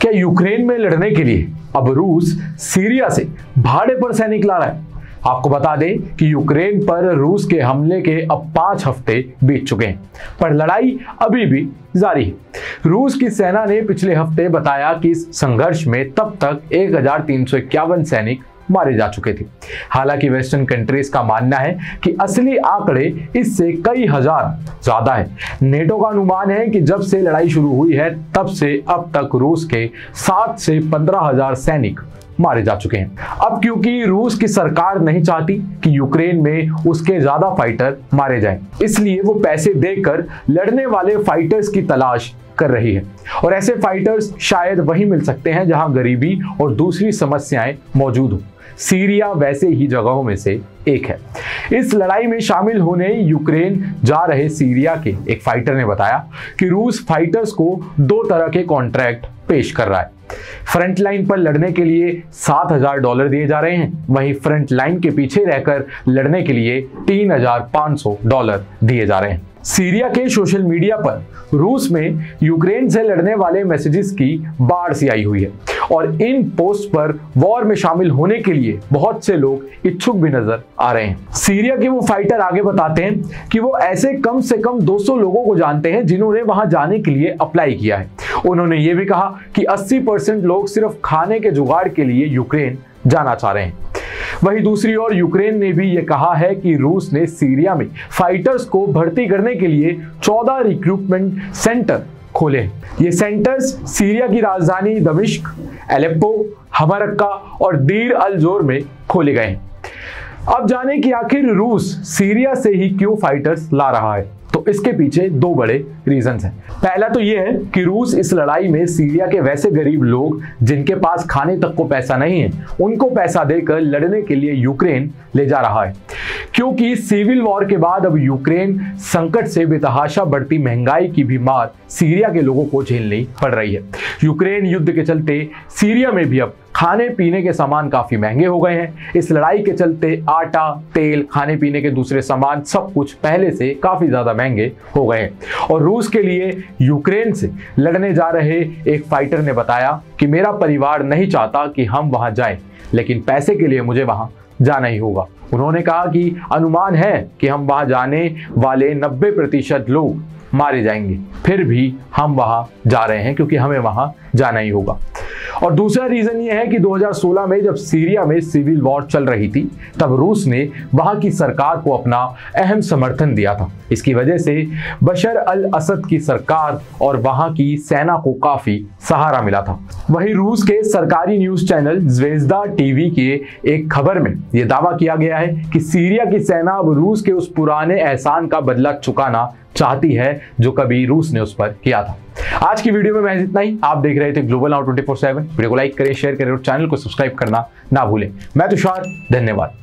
क्या यूक्रेन में लड़ने के लिए? अब रूस सीरिया से भाड़े पर सैनिक ला रहा है। आपको बता दें कि यूक्रेन पर रूस के हमले के अब पाँच हफ़्ते बीत चुके हैं, पर लड़ाई अभी भी जारी है। रूस की सेना ने पिछले हफ़्ते बताया कि इस संघर्ष में तब तक एक हज़ार तीन सौ इक्यावन सैनिक मारे जा चुके थे। हालाँकि वेस्टर्न कंट्रीज़ का मानना है कि असली आंकड़े इससे कई हज़ार ज़्यादा है। नेटो का अनुमान है कि जब से लड़ाई शुरू हुई है, तब से अब तक रूस के सात से पंद्रह हज़ार सैनिक मारे जा चुके हैं। अब क्योंकि रूस की सरकार नहीं चाहती कि यूक्रेन में उसके ज़्यादा फाइटर मारे जाएँ, इसलिए वो पैसे देकर लड़ने वाले फाइटर्स की तलाश कर रही है। और ऐसे फाइटर्स शायद वही मिल सकते हैं जहाँ गरीबी और दूसरी समस्याएँ मौजूद हो। सीरिया वैसे ही जगहों में से एक है। इस लड़ाई में शामिल होने यूक्रेन जा रहे सीरिया के एक फाइटर ने बताया कि रूस फाइटर्स को दो तरह के कॉन्ट्रैक्ट पेश कर रहा है। फ्रंट लाइन पर लड़ने के लिए सात हज़ार डॉलर दिए जा रहे हैं। वहीं फ्रंट लाइन के पीछे रहकर लड़ने के लिए तीन हज़ार पाँच सौ डॉलर दिए जा रहे हैं। सीरिया के सोशल मीडिया पर रूस में यूक्रेन से लड़ने वाले मैसेजेस की बाढ़ सी आई हुई है और इन पोस्ट पर वॉर में शामिल होने के लिए बहुत से लोग इच्छुक भी नज़र आ रहे हैं। सीरिया के वो फाइटर आगे बताते हैं कि वो ऐसे कम से कम 200 लोगों को जानते हैं जिन्होंने वहाँ जाने के लिए अप्लाई किया है। उन्होंने ये भी कहा कि 80 परसेंट लोग सिर्फ़ खाने के जुगाड़ के लिए यूक्रेन जाना चाह रहे हैं। वहीं दूसरी ओर यूक्रेन ने भी यह कहा है कि रूस ने सीरिया में फाइटर्स को भर्ती करने के लिए 14 रिक्रूटमेंट सेंटर खोले ये सेंटर्स सीरिया की राजधानी दमिश्क, एलेप्पो, हमरक्का और दीर अल ज़ोर में खोले गए अब जाने कि आखिर रूस सीरिया से ही क्यों फाइटर्स ला रहा है। तो इसके पीछे दो बड़े रीजन हैं। पहला तो यह है कि रूस इस लड़ाई में सीरिया के वैसे गरीब लोग, जिनके पास खाने तक को पैसा नहीं है, उनको पैसा देकर लड़ने के लिए यूक्रेन ले जा रहा है। क्योंकि सिविल वॉर के बाद अब यूक्रेन संकट से बेतहाशा बढ़ती महँगाई की भी मार सीरिया के लोगों को झेलनी पड़ रही है। यूक्रेन युद्ध के चलते सीरिया में भी अब खाने पीने के सामान काफ़ी महँगे हो गए हैं। इस लड़ाई के चलते आटा, तेल खाने पीने के दूसरे सामान सब कुछ पहले से काफ़ी ज़्यादा महँगे हो गए हैं। और रूस के लिए यूक्रेन से लड़ने जा रहे एक फाइटर ने बताया कि मेरा परिवार नहीं चाहता कि हम वहाँ जाएँ, लेकिन पैसे के लिए मुझे वहाँ जाना ही होगा। उन्होंने कहा कि अनुमान है कि हम वहाँ जाने वाले 90 प्रतिशत लोग मारे जाएँगे। फिर भी हम वहाँ जा रहे हैं क्योंकि हमें वहाँ जाना ही होगा। और दूसरा रीजन ये है कि 2016 में जब सीरिया में सिविल वॉर चल रही थी, तब रूस ने वहाँ की सरकार को अपना अहम समर्थन दिया था। इसकी वजह से बशर अल असद की सरकार और वहाँ की सेना को काफ़ी सहारा मिला था। वहीं रूस के सरकारी न्यूज़ चैनल ज्वेजदा टीवी के एक खबर में यह दावा किया गया है कि सीरिया की सेना अब रूस के उस पुराने एहसान का बदला चुकाना चाहती है, जो कभी रूस ने उस पर किया था। आज की वीडियो में महज इतना ही। आप देख रहे थे global now twenty four seven video को लाइक करें शेयर करें और चैनल को सब्सक्राइब करना ना भूलें। मैं तुषार, धन्यवाद।